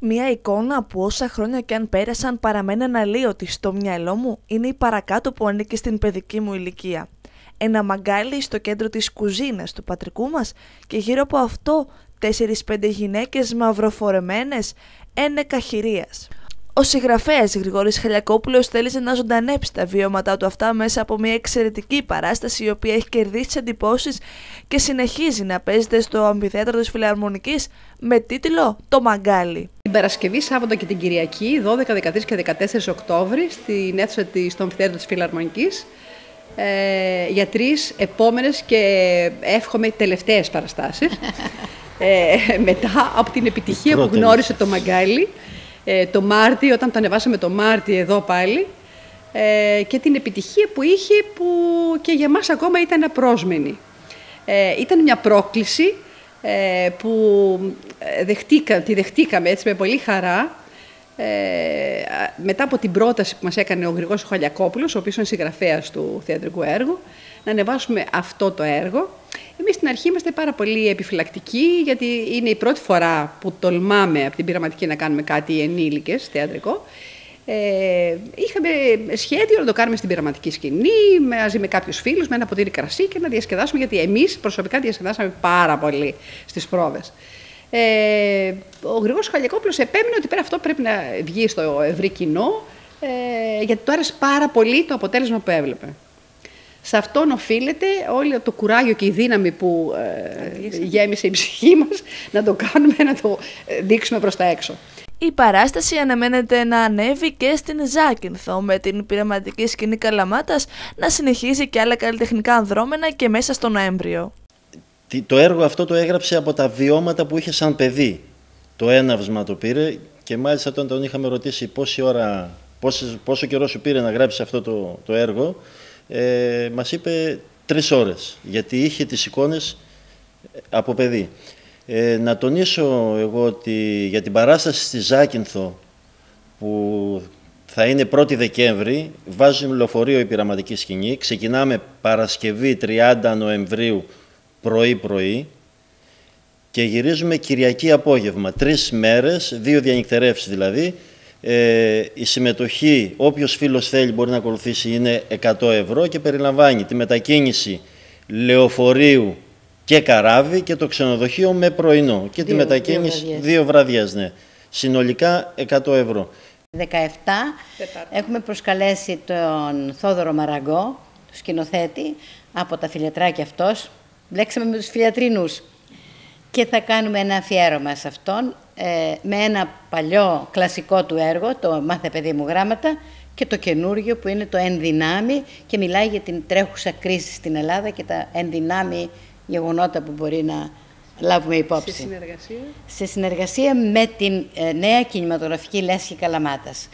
Μια εικόνα που όσα χρόνια και αν πέρασαν παραμένει αναλύωτη στο μυαλό μου είναι η παρακάτω που ανήκει στην παιδική μου ηλικία. Ένα μαγκάλι στο κέντρο της κουζίνας του πατρικού μας και γύρω από αυτό 4-5 γυναίκες μαυροφορεμένες ένεκα χειρίας. Ο συγγραφέας Γρηγόρης Χαλιακόπουλο θέλησε να ζωντανέψει τα βιώματά του αυτά μέσα από μια εξαιρετική παράσταση η οποία έχει κερδίσει εντυπώσεις και συνεχίζει να παίζεται στο αμφιθέατρο της Φιλαρμονικής με τίτλο Το Μαγκάλι. Την Παρασκευή, Σάββατο και την Κυριακή, 12, 13 και 14 Οκτώβρη, στην αίθουσα της, στο αμφιθέατρο της Φιλαρμονικής, ε, για τρεις επόμενες και εύχομαι τελευταίες παραστάσεις. ε, μετά από την επιτυχία που γνώρισε το Μαγκάλι ε, το Μάρτι, όταν το ανεβάσαμε το Μάρτι εδώ πάλι, ε, και την επιτυχία που είχε που και για μας ακόμα ήταν απρόσμενη. Ε, ήταν μια πρόκληση ε, που ε, δεχτήκα, τη δεχτήκαμε έτσι με πολύ χαρά ε, μετά από την πρόταση που μας έκανε ο Γρηγός Χαλιακόπουλος, ο οποίος είναι συγγραφέας του θεατρικού έργου, να ανεβάσουμε αυτό το έργο. Εμείς στην αρχή είμαστε πάρα πολύ επιφυλακτικοί, γιατί είναι η πρώτη φορά που τολμάμε από την πειραματική να κάνουμε κάτι ενήλικες, θεατρικό. Ε, είχαμε σχέδιο να το κάνουμε στην πειραματική σκηνή, μαζί με κάποιους φίλους, με ένα ποτήρι κρασί και να διασκεδάσουμε, γιατί εμείς προσωπικά διασκεδάσαμε πάρα πολύ στις πρόβες. Ε, ο Γρηγόρη Χαλιακόπουλος επέμεινε ότι πέρα αυτό πρέπει να βγει στο ευρύ κοινό, ε, γιατί του άρεσε πάρα πολύ το αποτέλεσμα που έβλεπε. Σε αυτόν οφείλεται όλο το κουράγιο και η δύναμη που ε, γέμισε η ψυχή μας να το κάνουμε, να το ε, δείξουμε προς τα έξω. Η παράσταση αναμένεται να ανέβει και στην Ζάκυνθο με την πειραματική σκηνή Καλαμάτας να συνεχίζει και άλλα καλλιτεχνικά ανδρόμενα και μέσα στο Νοέμβριο. Το έργο αυτό το έγραψε από τα βιώματα που είχε σαν παιδί. Το έναυσμα το πήρε και μάλιστα όταν τον είχαμε ρωτήσει πόση ώρα, πόσο, πόσο καιρό σου πήρε να γράψεις αυτό το, το έργο, ε, μας είπε τρεις ώρες, γιατί είχε τις εικόνες από παιδί. Ε, να τονίσω εγώ ότι για την παράσταση στη Ζάκυνθο που θα είναι 1η Δεκέμβρη, βάζουμε λεωφορείο η πειραματική σκηνή. Ξεκινάμε Παρασκευή 30 Νοεμβρίου πρωί-πρωί και γυρίζουμε Κυριακή απόγευμα. Τρεις μέρες, δύο διανυκτερεύσεις δηλαδή, ε, η συμμετοχή, όποιος φίλος θέλει μπορεί να ακολουθήσει, είναι 100 ευρώ και περιλαμβάνει τη μετακίνηση λεωφορείου και καράβι και το ξενοδοχείο με πρωινό και τη μετακίνηση δύο, δύο βραδιές, ναι. Συνολικά 100 ευρώ. 17 έχουμε προσκαλέσει τον Θόδωρο Μαραγκό, του σκηνοθέτη, από τα φιλιατράκια αυτός. Λέξαμε με τους φιλιατρινούς και θα κάνουμε ένα αφιέρωμα σε αυτόν ε, με ένα παλιό κλασικό του έργο, το «Μάθε παιδί μου γράμματα» και το καινούργιο που είναι το «Ενδυνάμει» και μιλάει για την τρέχουσα κρίση στην Ελλάδα και τα ενδυνάμει γεγονότα που μπορεί να λάβουμε υπόψη. Σε συνεργασία. Σε συνεργασία με την ε, νέα κινηματογραφική Λέσχη Καλαμάτας.